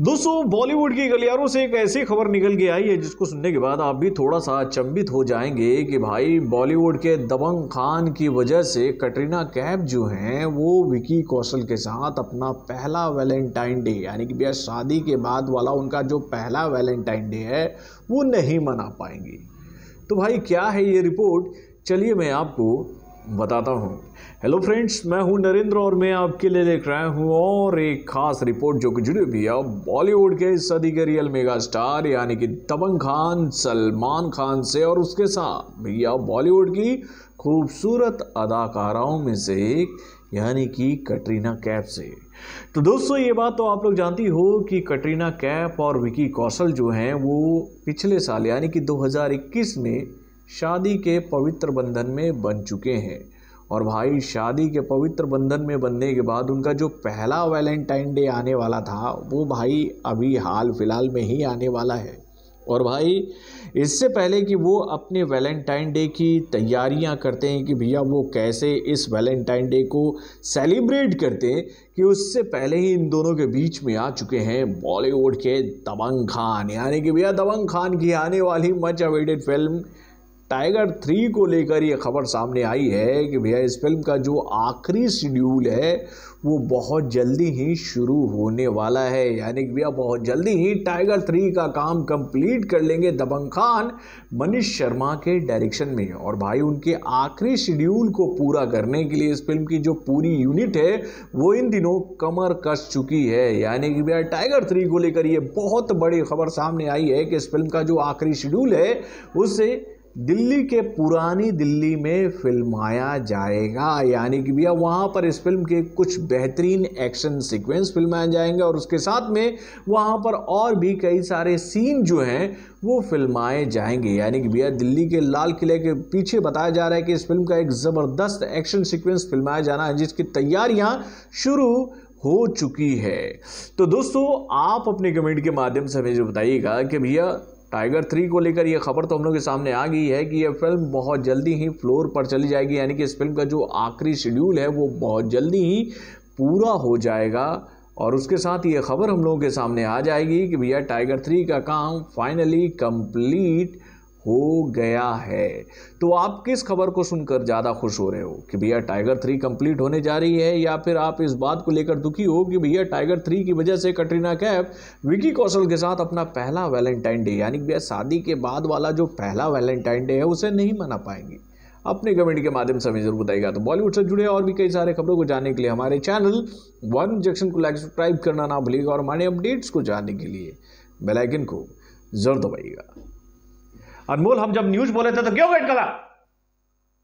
दोस्तों, बॉलीवुड की गलियारों से एक ऐसी खबर निकल के आई है जिसको सुनने के बाद आप भी थोड़ा सा अचंभित हो जाएँगे कि भाई, बॉलीवुड के दबंग खान की वजह से कटरीना कैफ जो हैं, वो विकी कौशल के साथ अपना पहला वैलेंटाइन डे, यानी कि भैया शादी के बाद वाला उनका जो पहला वैलेंटाइन डे है, वो नहीं मना पाएँगी। तो भाई, क्या है ये रिपोर्ट? चलिए मैं आपको बताता हूँ। हेलो फ्रेंड्स मैं हूँ नरेंद्र और मैं आपके लिए देख रहा हूँ और एक खास रिपोर्ट जो कि जुड़ी हुई है। बॉलीवुड के सदी के रियल मेगा स्टार यानी कि तबंग खान, सलमान खान से और उसके साथ भैया बॉलीवुड की खूबसूरत अदाकाराओं में से एक, यानी कि कटरीना कैफ से। तो दोस्तों, ये बात तो आप लोग जानती हो कि कटरीना कैफ और विकी कौशल जो हैं, वो पिछले साल, यानी कि 2021 में शादी के पवित्र बंधन में बन चुके हैं। और भाई, शादी के पवित्र बंधन में बनने के बाद उनका जो पहला वैलेंटाइन डे आने वाला था, वो भाई अभी हाल फ़िलहाल में ही आने वाला है। और भाई, इससे पहले कि वो अपने वैलेंटाइन डे की तैयारियाँ करते हैं कि भैया, वो कैसे इस वैलेंटाइन डे को सेलिब्रेट करते हैं कि उससे पहले ही इन दोनों के बीच में आ चुके हैं बॉलीवुड के दबंग खान। यानी कि भैया, दबंग खान की आने वाली much awaited film Tiger three को लेकर ये खबर सामने आई है कि भैया, इस फ़िल्म का जो आखिरी शेड्यूल है, वो बहुत जल्दी ही शुरू होने वाला है। यानी कि भैया, बहुत जल्दी ही टाइगर थ्री का काम कंप्लीट कर लेंगे दबंग खान, मनीष शर्मा के डायरेक्शन में। और भाई, उनके आखिरी शेड्यूल को पूरा करने के लिए इस फ़िल्म की जो पूरी यूनिट है, वो इन दिनों कमर कस चुकी है। यानी कि भैया, टाइगर थ्री को लेकर ये बहुत बड़ी खबर सामने आई है कि इस फ़िल्म का जो आखिरी शेड्यूल है, उससे दिल्ली के पुरानी दिल्ली में फिल्माया जाएगा। यानी कि भैया, वहाँ पर इस फ़िल्म के कुछ बेहतरीन एक्शन सीक्वेंस फिल्माए जाएँगे और उसके साथ में वहाँ पर और भी कई सारे सीन जो हैं, वो फिल्माए जाएँगे। यानी कि भैया, दिल्ली के लाल किले के पीछे बताया जा रहा है कि इस फ़िल्म का एक ज़बरदस्त एक्शन सीक्वेंस फिल्माया जाना है, जिसकी तैयारियाँ शुरू हो चुकी है। तो दोस्तों, आप अपने कमेंट के माध्यम से हमें जो बताइएगा कि भैया टाइगर थ्री को लेकर यह खबर तो हम लोग के सामने आ गई है कि यह फ़िल्म बहुत जल्दी ही फ्लोर पर चली जाएगी, यानी कि इस फ़िल्म का जो आखिरी शेड्यूल है वो बहुत जल्दी ही पूरा हो जाएगा। और उसके साथ ये खबर हम लोगों के सामने आ जाएगी कि भैया टाइगर थ्री का काम फाइनली कंप्लीट हो गया है। तो आप किस खबर को सुनकर ज़्यादा खुश हो रहे हो कि भैया टाइगर थ्री कंप्लीट होने जा रही है या फिर आप इस बात को लेकर दुखी हो कि भैया टाइगर थ्री की वजह से कटरीना कैफ, विकी कौशल के साथ अपना पहला वैलेंटाइन डे यानी भैया शादी के बाद वाला जो पहला वैलेंटाइन डे है, उसे नहीं मना पाएँगे। अपने कमेंट के माध्यम से हमें ज़रूर बताएगा तो बॉलीवुड से जुड़े और भी कई सारे खबरों को जानने के लिए हमारे चैनल वन जंक्शन को लाइक सब्सक्राइब करना ना भूलिएगा और हमारे अपडेट्स को जानने के लिए बेलाइकन को ज़रूर दबाइएगा। अनमोल हम जब न्यूज़ बोले थे तो क्यों वेट करा?